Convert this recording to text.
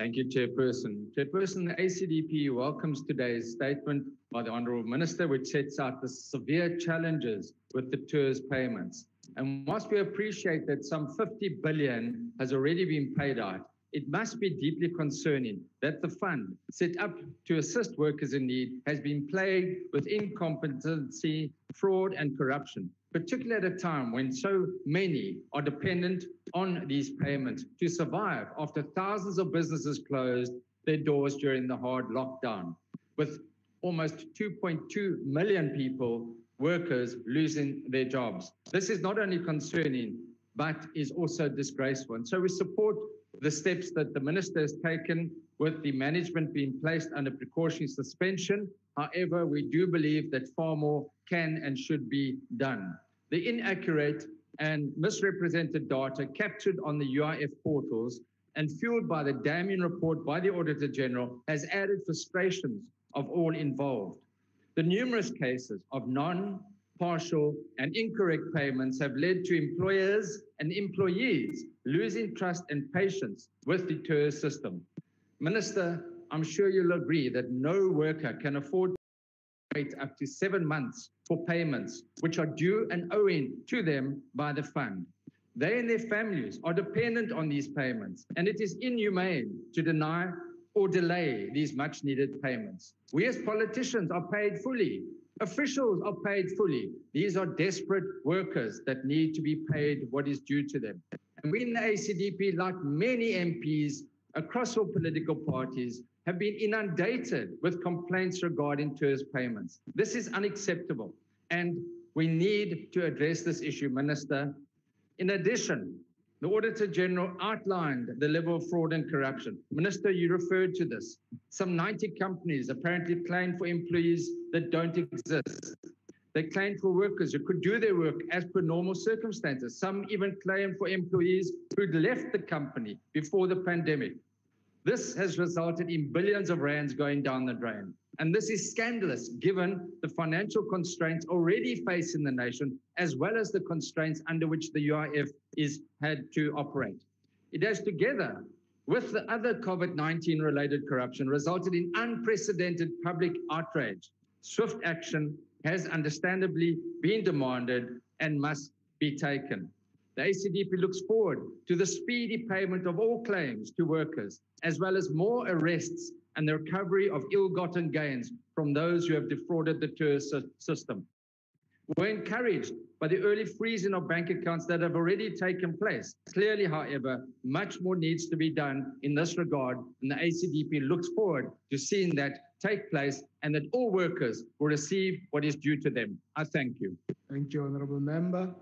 Thank you, Chairperson. Chairperson, the ACDP welcomes today's statement by the Honourable Minister, which sets out the severe challenges with the TERS payments. And whilst we appreciate that some 50 billion has already been paid out, it must be deeply concerning that the fund set up to assist workers in need has been plagued with incompetency, fraud, and corruption, particularly at a time when so many are dependent on these payments to survive after thousands of businesses closed their doors during the hard lockdown, with almost 2.2 million people, workers, losing their jobs. This is not only concerning, but is also disgraceful. And so we support the steps that the minister has taken with the management being placed under precautionary suspension. However, we do believe that far more can and should be done. The inaccurate and misrepresented data captured on the UIF portals and fueled by the damning report by the Auditor General has added frustrations of all involved. The numerous cases of non partial, and incorrect payments have led to employers and employees losing trust and patience with the TERS system. Minister, I'm sure you'll agree that no worker can afford to wait up to seven months for payments which are due and owing to them by the fund. They and their families are dependent on these payments, and it is inhumane to deny or delay these much needed payments. We as politicians are paid fully Officials are paid fully. These are desperate workers that need to be paid what is due to them. And we in the ACDP, like many MPs across all political parties, have been inundated with complaints regarding TERS payments. This is unacceptable. And we need to address this issue, Minister. In addition, the Auditor General outlined the level of fraud and corruption. Minister, you referred to this. Some 90 companies apparently claim for employees that don't exist. They claim for workers who could do their work as per normal circumstances. Some even claim for employees who'd left the company before the pandemic. This has resulted in billions of rands going down the drain. And this is scandalous given the financial constraints already facing the nation, as well as the constraints under which the UIF is had to operate. It has together with the other COVID-19 related corruption resulted in unprecedented public outrage. Swift action has understandably been demanded and must be taken. The ACDP looks forward to the speedy payment of all claims to workers, as well as more arrests and the recovery of ill-gotten gains from those who have defrauded the TERS system. We're encouraged by the early freezing of bank accounts that have already taken place. Clearly, however, much more needs to be done in this regard, and the ACDP looks forward to seeing that take place and that all workers will receive what is due to them. I thank you. Thank you, Honourable Member.